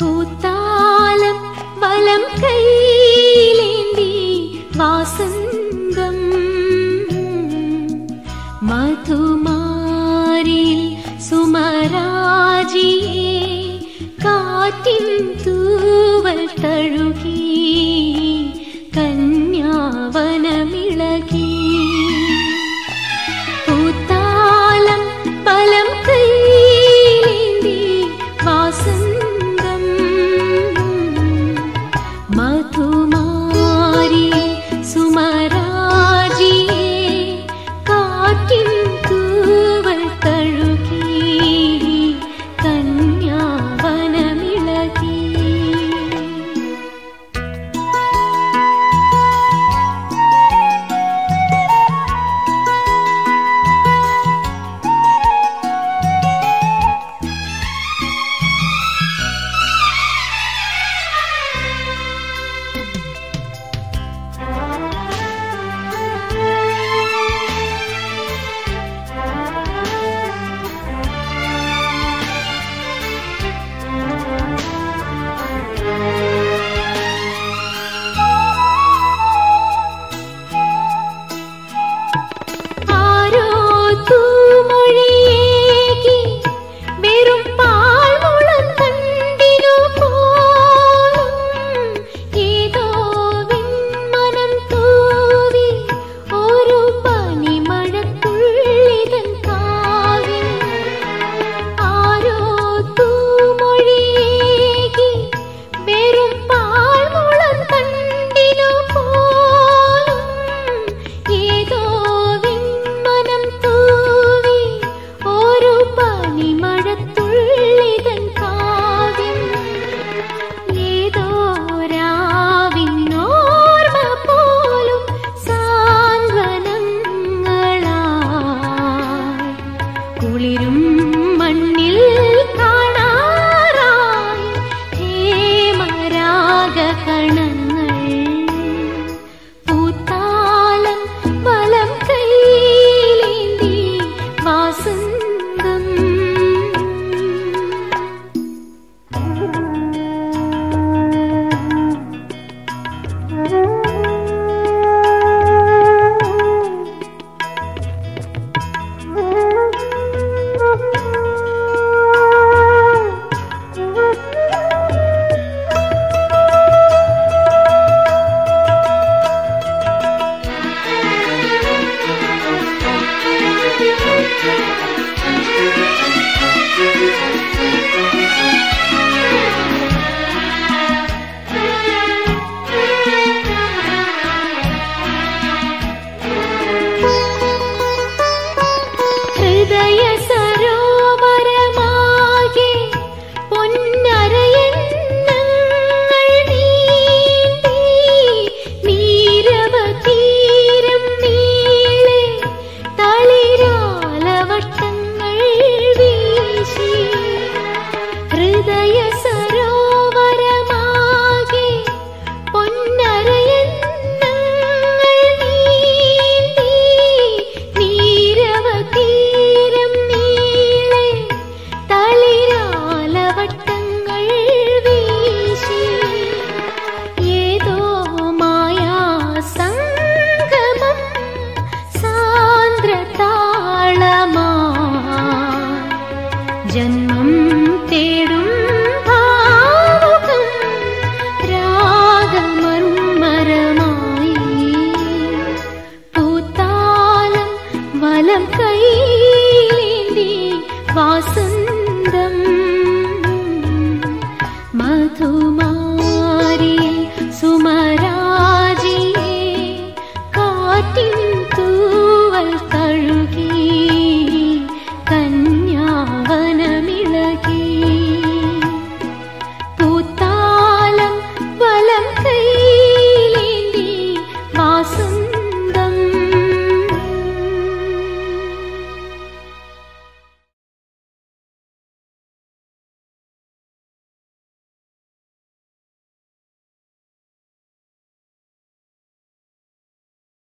பூத்தாலம் வலம் கையிலேந்தி வாசந்தம் மதுமாரில் சுமராஜியே वासङ्गम् தூவல் सुमराजिका